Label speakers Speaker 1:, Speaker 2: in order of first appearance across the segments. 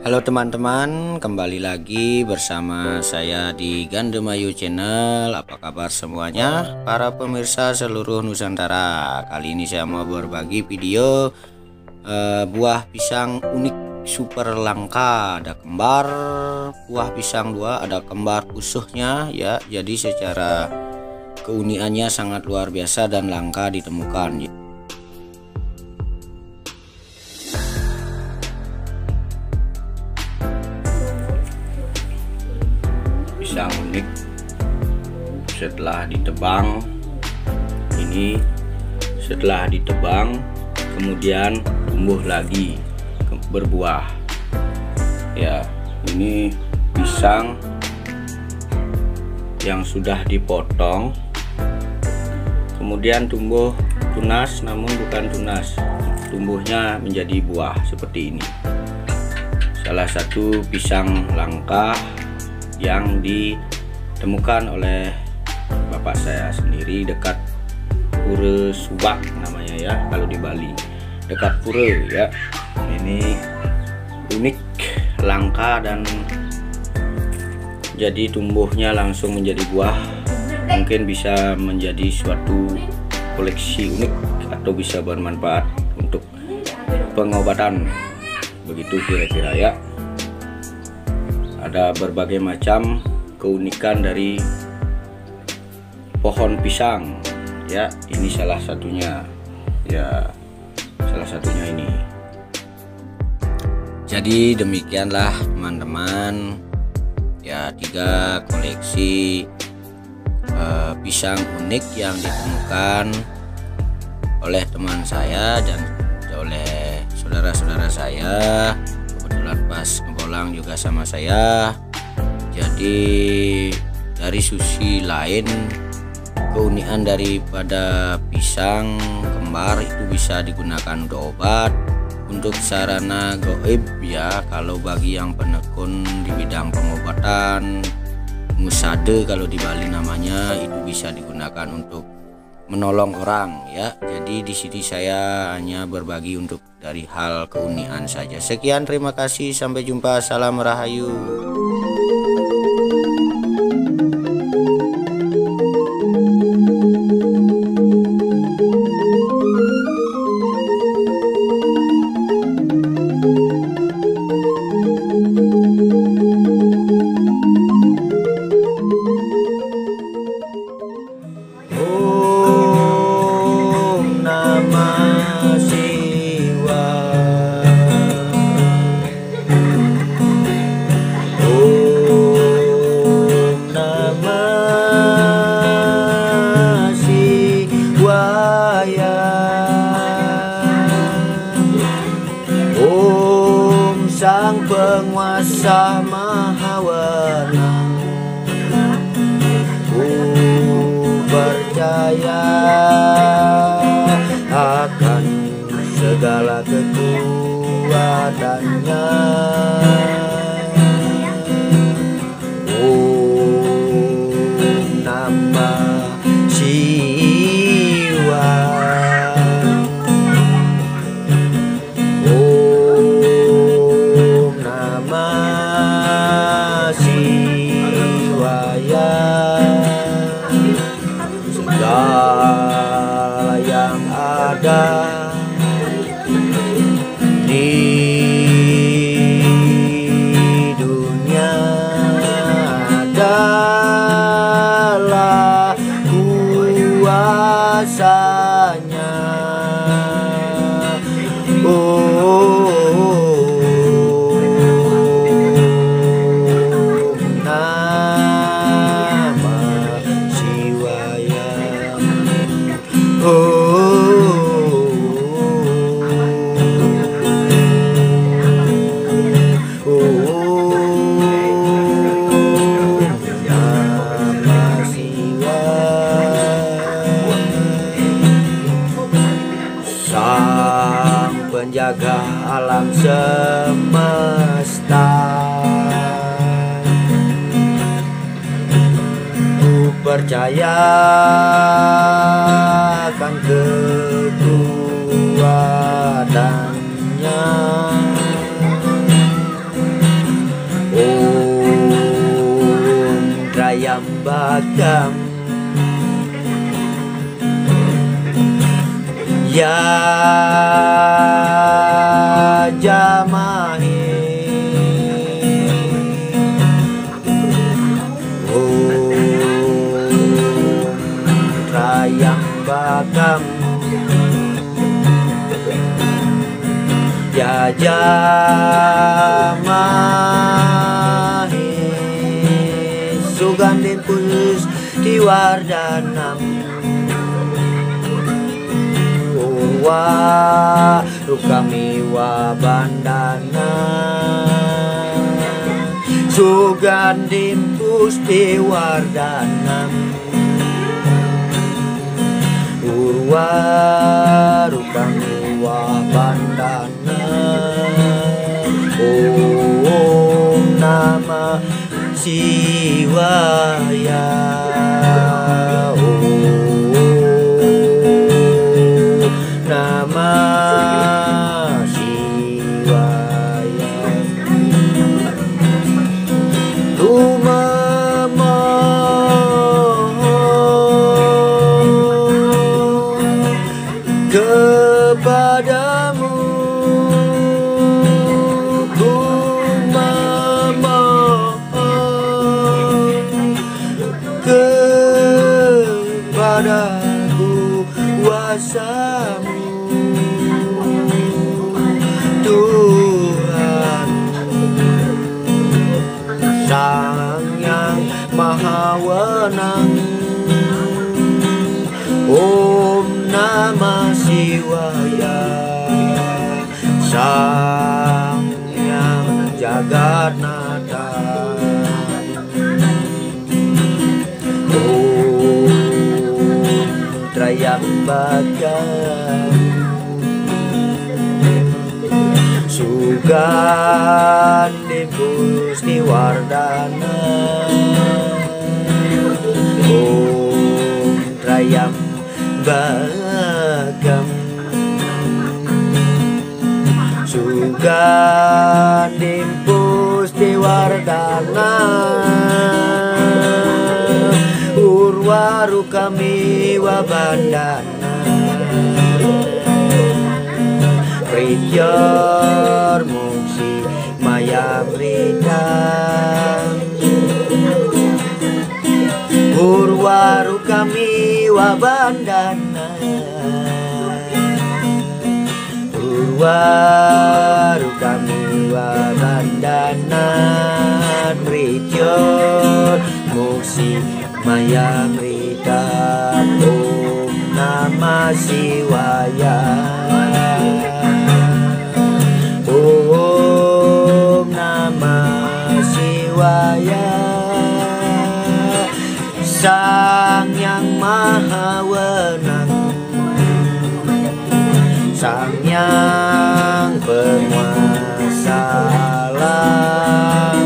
Speaker 1: Halo teman-teman, kembali lagi bersama saya di Gandemayu Channel. Apa kabar semuanya? Para pemirsa seluruh Nusantara. Kali ini saya mau berbagi video uh, buah pisang unik super langka. Ada kembar buah pisang dua, ada kembar usuhnya ya. Jadi secara keunikannya sangat luar biasa dan langka ditemukan. Setelah ditebang. Ini setelah ditebang kemudian tumbuh lagi berbuah. Ya ini pisang yang sudah dipotong. Kemudian tumbuh tunas namun bukan tunas. Tumbuhnya menjadi buah seperti ini. Salah satu pisang langka yang ditemukan oleh bapak saya sendiri dekat Pura Subak namanya ya kalau di Bali. Dekat Pura ya. Ini unik langka dan jadi tumbuhnya langsung menjadi buah. Mungkin bisa menjadi suatu koleksi unik atau bisa bermanfaat untuk pengobatan. Begitu kira-kira ya. Ada berbagai macam keunikan dari pohon pisang. Ya ini salah satunya. Ya salah satunya ini. Jadi demikianlah teman-teman. Ya tiga koleksi uh, pisang unik yang ditemukan oleh teman saya dan oleh saudara-saudara saya. Kebetulan pas ngebolang juga sama saya. Jadi dari susi lain keunikan daripada pisang kembar itu bisa digunakan untuk obat untuk sarana goib ya kalau bagi yang penekun di bidang pengobatan musade kalau di Bali namanya itu bisa digunakan untuk menolong orang ya. Jadi di sini saya hanya berbagi untuk dari hal keunikan saja. Sekian terima kasih sampai jumpa. Salam rahayu.
Speaker 2: Segala kekuatannya xa alam semesta. Ku percayakan kekuatannya
Speaker 1: Om Rayam Bagam Ya Bagam Ya jamahi Sugandin khusus di Wardanam wa rukami wa bandana. Sugandim pusti wardana Rukami wa bandana Om nama Siwaya Namah kepadaku kuasamu. Tuhan Sang yang maha wenang. Om Namah Shivaya Sang yang jagat nata Trayambaka Sugandin Gusti Wardana. Om Trayam Bagam Sugandin Gusti Wardana. Urwaru kami wabandana Priyor Muksi Maya Brita Urwaru kami wabandana. Urwaru kami wabandana. Priyor Muksi Maya Brita Om Namah Shivaya Shivaya Sang Yang Maha Wenang. Sang Yang Penguasa alam.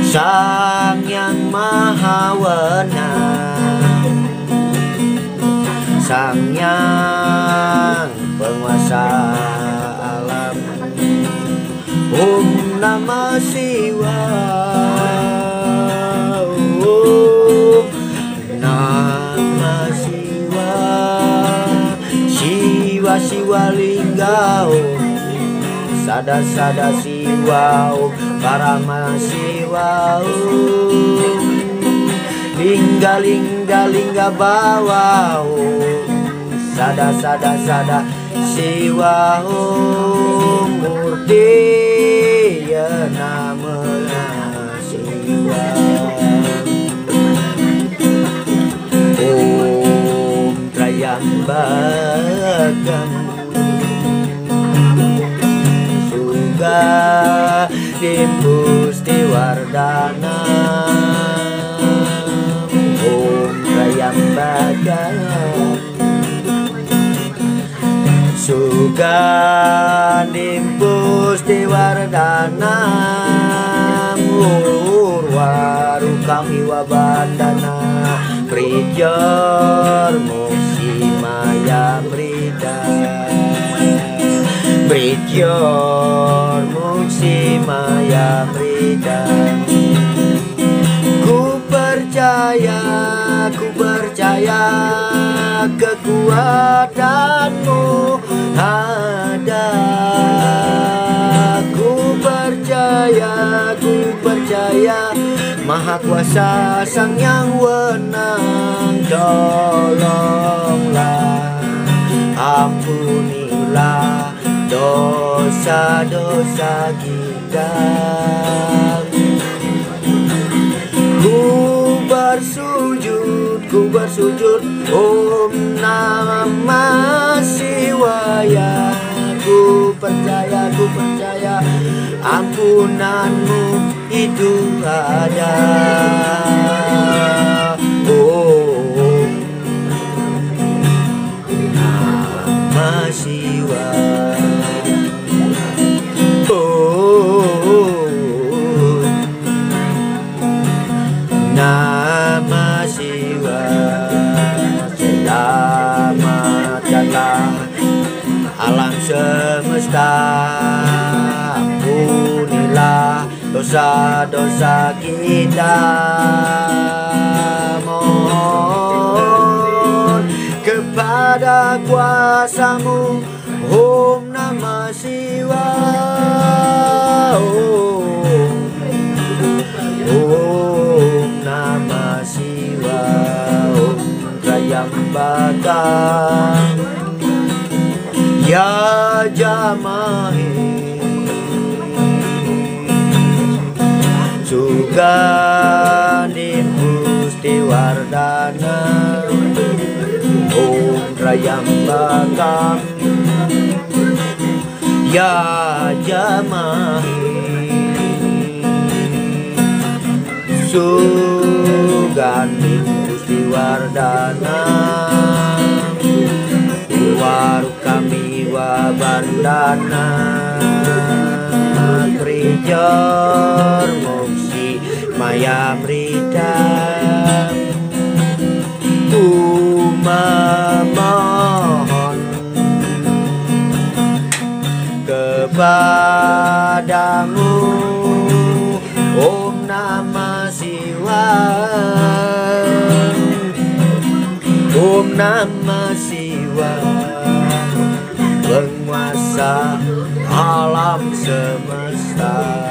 Speaker 1: Sang Yang Maha Wenang. Sang Yang Penguasa alam. Om Namah Shiva Shiva Lingga Om Sada Sada Om Parama Shiva Om Lingga Lingga Lingga Bawa Om Sada Sada Sada Om Murti Ya Nama Shiva Om Trayambakam Suga Dimpusti Wardana Om Trayambakam Suganim kami wabandana Prijor Musi Maya Brida Prijor Musi Maya Brida Ku percaya, ku percaya kekuatanmu ada. Ku percaya, ku percaya Maha kuasa sang yang wenang Tolonglah Ampunilah dosa-dosa kita. Ku bersujud, ku bersujud Om Namah Shivaya Ku percaya, ku percaya Ampunanmu itu ada. Oh Namah Shivaya Oh Nama Shivaya Selamatkanlah alam semesta dosa-dosa kita. Mohon kepada kuasamu Om Namah Shivaya Om Om Namah Shivaya Om Ya Jamahe Sugandhi Pusti Wardana. Om Trayambaka Ya Jamahe Sugandhi Gusti Wardana. Waru kami wabandana. Trijor Moksi Maya Mrita Kumamohon Kepadamu Om Namah Shivaya Om Namah Shivaya Penguasa alam semesta